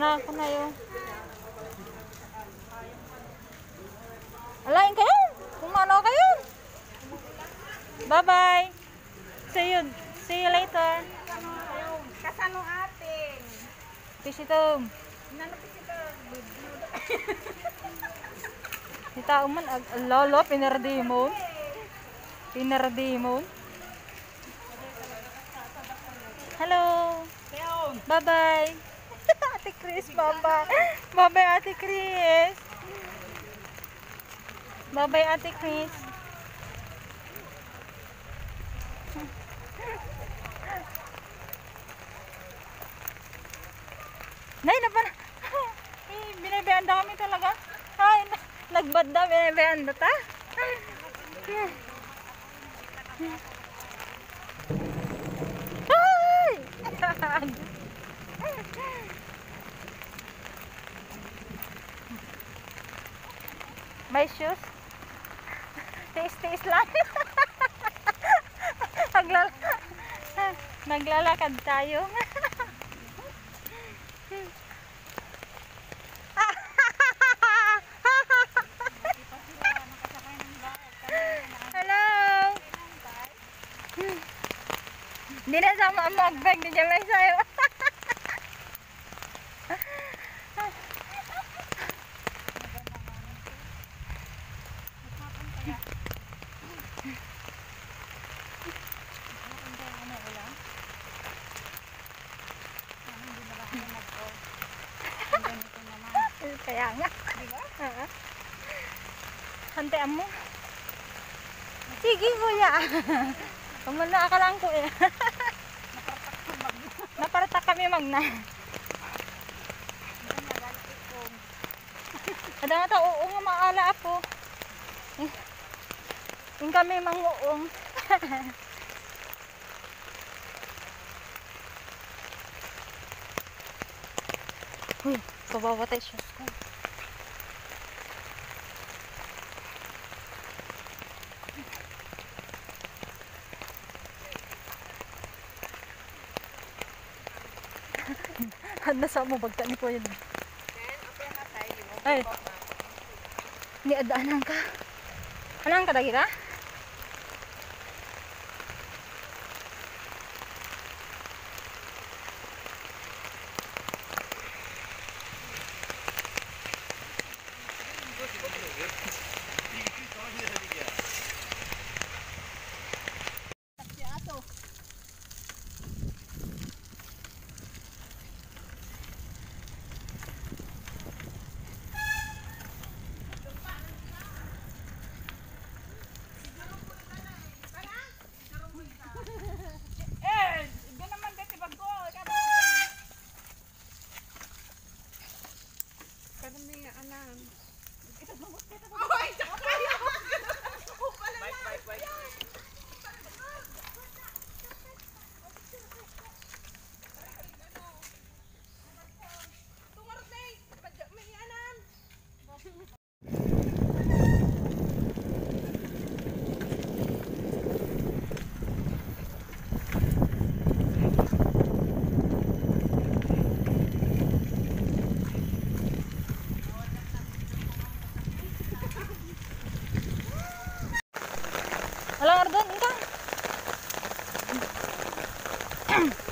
Anak ko na yun. Alain kayo. Kumano kayo. Bye-bye. See you. See you later. Kasano ating? Pisitom. Nanapis ito. Kita man ag lolo pinardi mo. Pinardi mo. Hello. Bye-bye. Ate Chris, bye-bye. Bye-bye, Ate Chris. Bye-bye, Ate Chris. Nay, napan... Eh, binabayanda kami talaga. Ay, na- nagbanda, binabayanda ta. Ay! May shoes? Tiis-tiis lang. Naglal Naglalakad tayo. Hello! Hindi na sama ang mag-bag ni Jamay sa'yo. Kaya nga. Oo. Hantian mo. Sige, kuya. Kumuna ka lang, kuya. Naparatak kami magna. Ada nga ta, oo nga maala ako. Eh, Yung kami manguong. Uy, shoes ko. Handa sa mo bagta ni Kuya. Ay. Ni adaanan ka. Anang ka dagita? Ôi trời ơi. Damn!